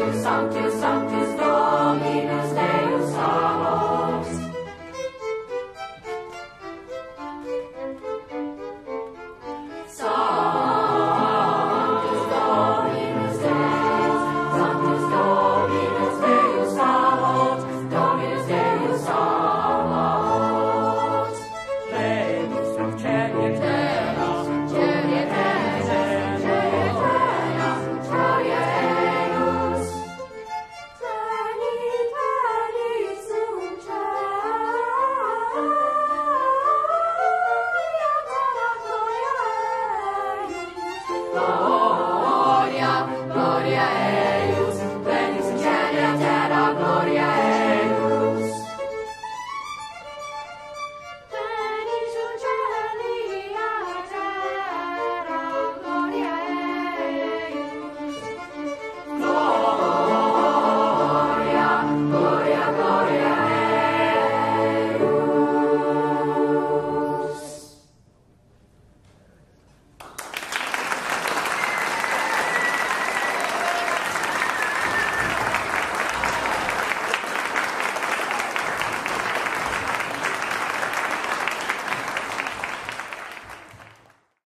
Sanctus, Sanctus, Dominus Deus Sabaoth. Sanctus Dominus Deus, Sanctus Dominus Deus Sabaoth, Dominus Deus Sabaoth.